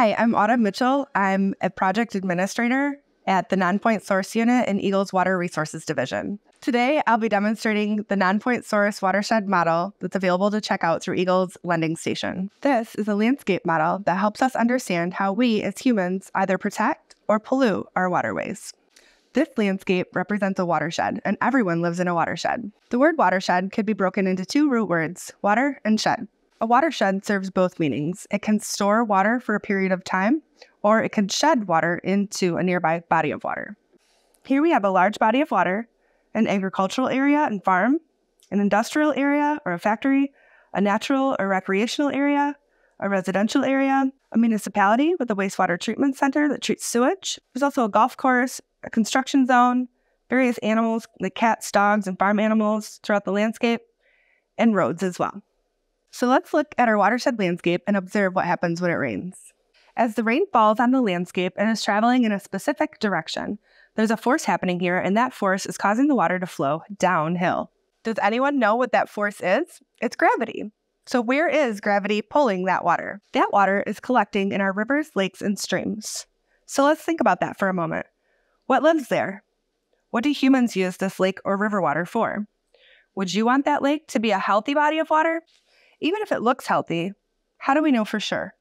Hi, I'm Autumn Mitchell. I'm a project administrator at the Non-Point Source Unit in EGLE's Water Resources Division. Today, I'll be demonstrating the Non-Point Source watershed model that's available to check out through EGLE's lending station. This is a landscape model that helps us understand how we as humans either protect or pollute our waterways. This landscape represents a watershed, and everyone lives in a watershed. The word watershed could be broken into two root words, water and shed. A watershed serves both meanings. It can store water for a period of time, or it can shed water into a nearby body of water. Here we have a large body of water, an agricultural area and farm, an industrial area or a factory, a natural or recreational area, a residential area, a municipality with a wastewater treatment center that treats sewage. There's also a golf course, a construction zone, various animals like cats, dogs, and farm animals throughout the landscape, and roads as well. So let's look at our watershed landscape and observe what happens when it rains. As the rain falls on the landscape and is traveling in a specific direction, there's a force happening here, and that force is causing the water to flow downhill. Does anyone know what that force is? It's gravity. So, where is gravity pulling that water? That water is collecting in our rivers, lakes, and streams. So, let's think about that for a moment. What lives there? What do humans use this lake or river water for? Would you want that lake to be a healthy body of water? Even if it looks healthy, how do we know for sure?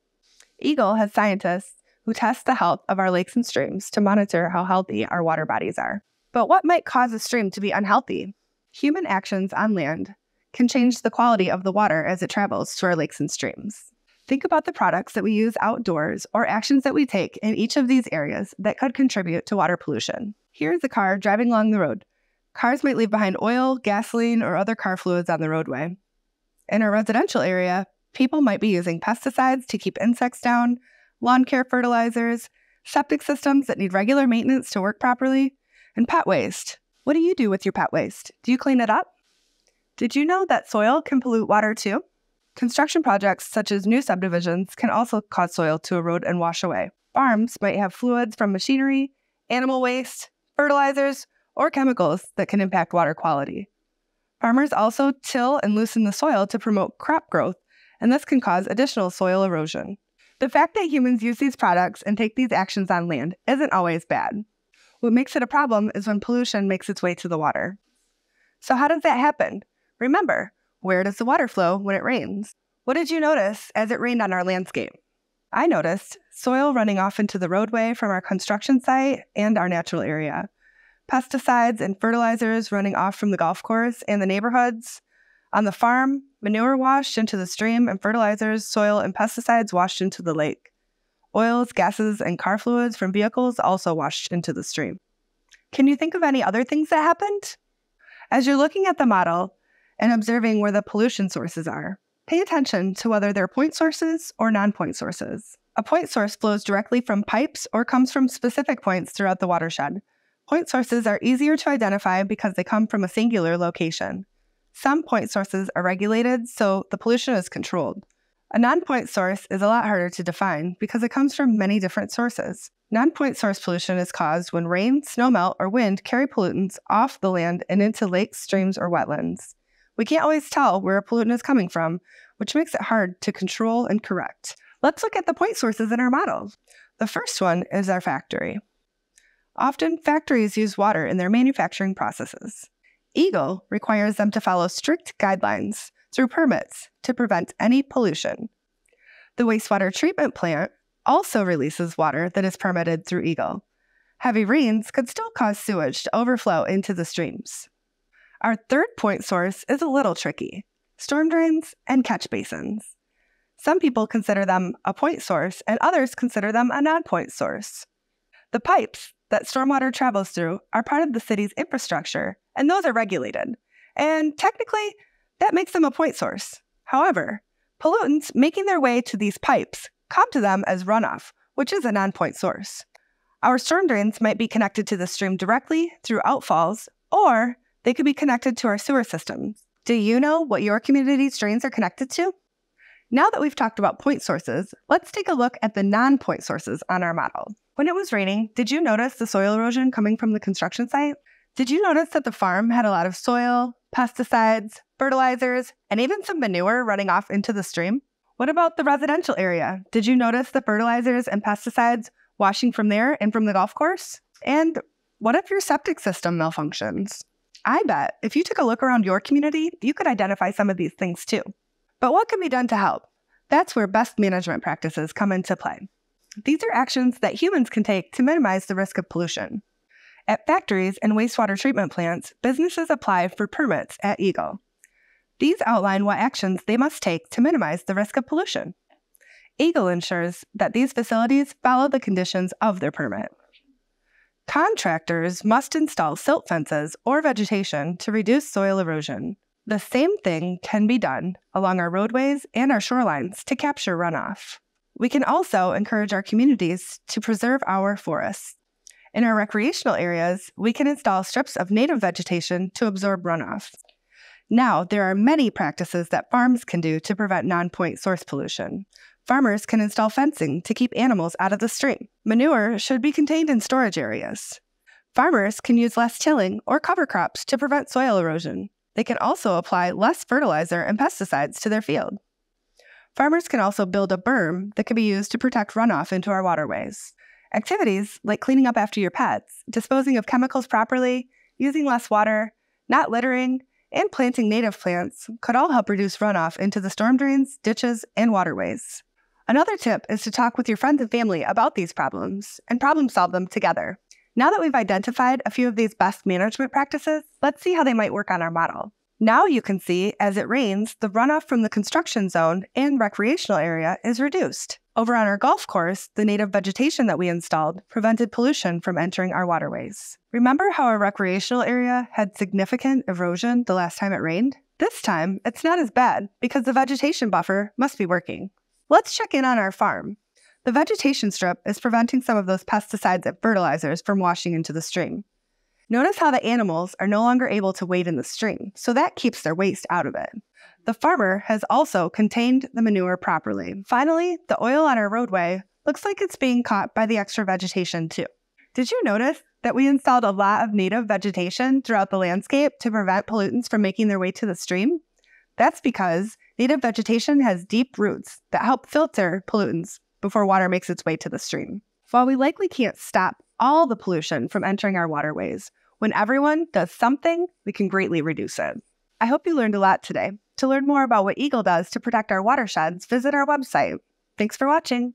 EGLE has scientists who test the health of our lakes and streams to monitor how healthy our water bodies are. But what might cause a stream to be unhealthy? Human actions on land can change the quality of the water as it travels to our lakes and streams. Think about the products that we use outdoors or actions that we take in each of these areas that could contribute to water pollution. Here's a car driving along the road. Cars might leave behind oil, gasoline, or other car fluids on the roadway. In a residential area, people might be using pesticides to keep insects down, lawn care fertilizers, septic systems that need regular maintenance to work properly, and pet waste. What do you do with your pet waste? Do you clean it up? Did you know that soil can pollute water too? Construction projects such as new subdivisions can also cause soil to erode and wash away. Farms might have fluids from machinery, animal waste, fertilizers, or chemicals that can impact water quality. Farmers also till and loosen the soil to promote crop growth, and this can cause additional soil erosion. The fact that humans use these products and take these actions on land isn't always bad. What makes it a problem is when pollution makes its way to the water. So, how does that happen? Remember, where does the water flow when it rains? What did you notice as it rained on our landscape? I noticed soil running off into the roadway from our construction site and our natural area pesticides and fertilizers running off from the golf course and the neighborhoods. On the farm, manure washed into the stream and fertilizers, soil, and pesticides washed into the lake. Oils, gases, and car fluids from vehicles also washed into the stream. Can you think of any other things that happened? As you're looking at the model and observing where the pollution sources are, pay attention to whether they're point sources or non point sources. A point source flows directly from pipes or comes from specific points throughout the watershed, Point sources are easier to identify because they come from a singular location. Some point sources are regulated, so the pollution is controlled. A non point source is a lot harder to define because it comes from many different sources. Non point source pollution is caused when rain, snowmelt, or wind carry pollutants off the land and into lakes, streams, or wetlands. We can't always tell where a pollutant is coming from, which makes it hard to control and correct. Let's look at the point sources in our model. The first one is our factory. Often, factories use water in their manufacturing processes. EGLE requires them to follow strict guidelines through permits to prevent any pollution. The wastewater treatment plant also releases water that is permitted through EGLE. Heavy rains could still cause sewage to overflow into the streams. Our third point source is a little tricky storm drains and catch basins. Some people consider them a point source, and others consider them a non point source. The pipes that stormwater travels through are part of the city's infrastructure, and those are regulated. And technically, that makes them a point source. However, pollutants making their way to these pipes come to them as runoff, which is a non point source. Our storm drains might be connected to the stream directly through outfalls, or they could be connected to our sewer systems. Do you know what your community's drains are connected to? Now that we've talked about point sources, let's take a look at the non point sources on our model. When it was raining, did you notice the soil erosion coming from the construction site? Did you notice that the farm had a lot of soil, pesticides, fertilizers, and even some manure running off into the stream? What about the residential area? Did you notice the fertilizers and pesticides washing from there and from the golf course? And what if your septic system malfunctions? I bet if you took a look around your community, you could identify some of these things too. But what can be done to help? That's where best management practices come into play. These are actions that humans can take to minimize the risk of pollution. At factories and wastewater treatment plants, businesses apply for permits at EGLE. These outline what actions they must take to minimize the risk of pollution. EGLE ensures that these facilities follow the conditions of their permit. Contractors must install silt fences or vegetation to reduce soil erosion. The same thing can be done along our roadways and our shorelines to capture runoff. We can also encourage our communities to preserve our forests. In our recreational areas, we can install strips of native vegetation to absorb runoff. Now, there are many practices that farms can do to prevent non point source pollution. Farmers can install fencing to keep animals out of the stream. Manure should be contained in storage areas. Farmers can use less tilling or cover crops to prevent soil erosion. They can also apply less fertilizer and pesticides to their field. Farmers can also build a berm that can be used to protect runoff into our waterways. Activities like cleaning up after your pets, disposing of chemicals properly, using less water, not littering, and planting native plants could all help reduce runoff into the storm drains, ditches, and waterways. Another tip is to talk with your friends and family about these problems and problem solve them together. Now that we've identified a few of these best management practices, let's see how they might work on our model. Now you can see, as it rains, the runoff from the construction zone and recreational area is reduced. Over on our golf course, the native vegetation that we installed prevented pollution from entering our waterways. Remember how our recreational area had significant erosion the last time it rained? This time, it's not as bad because the vegetation buffer must be working. Let's check in on our farm. The vegetation strip is preventing some of those pesticides and fertilizers from washing into the stream. Notice how the animals are no longer able to wade in the stream, so that keeps their waste out of it. The farmer has also contained the manure properly. Finally, the oil on our roadway looks like it's being caught by the extra vegetation too. Did you notice that we installed a lot of native vegetation throughout the landscape to prevent pollutants from making their way to the stream? That's because native vegetation has deep roots that help filter pollutants before water makes its way to the stream. While we likely can't stop all the pollution from entering our waterways, when everyone does something, we can greatly reduce it. I hope you learned a lot today. To learn more about what EGLE does to protect our watersheds, visit our website. Thanks for watching.